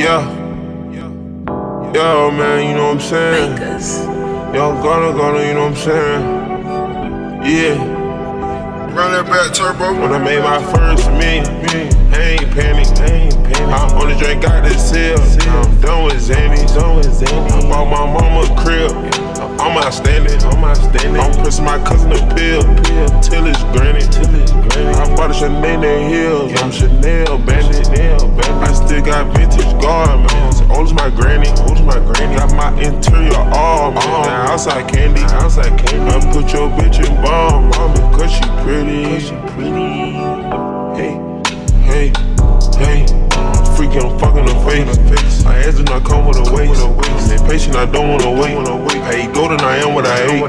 Yeah. Yeah, oh, man, you know what I'm saying? Yo, gonna, gonna, you know what I'm saying? Yeah. Run that back Turbo. When I made my first million, I ain't panic. I only drink out this hill. I'm done with Zanny. I bought my mama a crib. I'm outstanding. I'm pressing my cousin a pill till it's granted. I bought a Chanel heels. I'm Chanel bandit. I still got vintage garments. Old as my granny. Got my interior all man. Now outside candy. I put your bitch in bomb. Mommy, cause she pretty. Hey, hey, hey. Freaking, I'm fucking her face. My ass do not come with a waist. I'm impatient, I don't wanna wait. I eat golden, I am what I ate.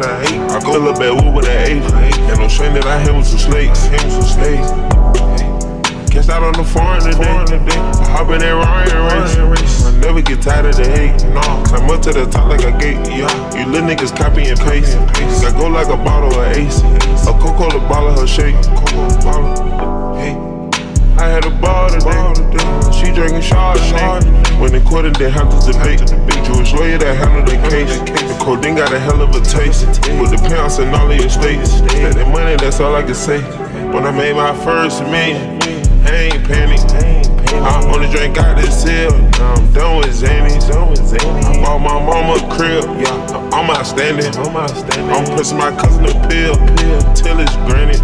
I go a little bit wood with an eight. And I'm shame that I handle some snakes. Catch out on the farm today. I hop in that Ryan race. I never get tired of the hate. No, climb up to the top like a gate. Yeah, you little niggas copy and paste. I go like a bottle of Ace. A Coca-Cola bottle, her shake. Hey, I had a ball today. She drinking Chardonnay. When the quarter, they have to debate. Jewish lawyer that handled the case. The codeine got a hell of a taste. With the pounds and all of your states. That money, that's all I can say. When I made my first million, panic. I only drink out this hill. Now I'm done with Zanny. I bought my mama a crib. I'm outstanding. I'm pressing my cousin a pill till it's granted.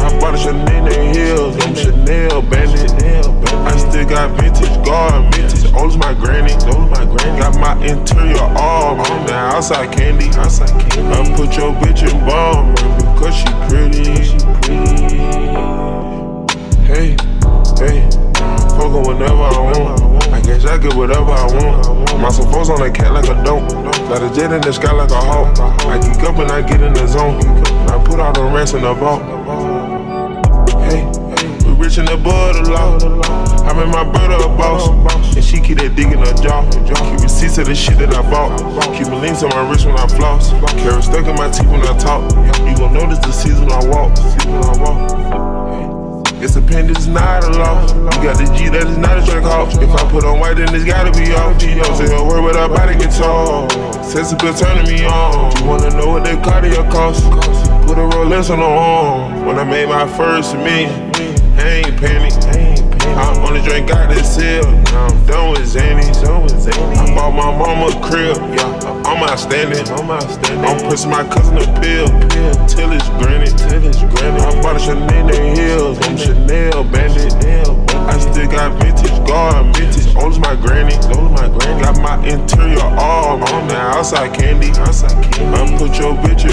I bought a Chanel heels. I'm Chanel bandit. I still got vintage garments. Old as my granny. Got my interior all man. Now outside candy. I put your bitch in bomb because she pretty. Get whatever I want. My suppose on the cat like a dope. Got a jet in the sky like a hawk. I geek up and I get in the zone. I put all the rents in the vault. Hey, we rich in the butter law. I made my brother a boss. And she keep that dick in her jaw. Keep receipts of the shit that I bought. Keep my links on my wrist when I floss. Carrot stuck in my teeth when I talk. You gon' notice the season I walk. Season I walk. It's a pen, this is not a law. You got the G, that is not a track off. If I put on white, then it's gotta be off. Don't say a word without body guitar. Sensible turning me on. You wanna know what that cardio cost? Put a Rolex on the arm. When I made my first million, I ain't panic. I only drink out this hill. Now I'm done with Zanny. I bought my mama a crib. I'm outstanding. I'm pressing my cousin a pill till it's granted. Garments. Old as my granny. Got my interior all man. Now outside candy. I put your bitch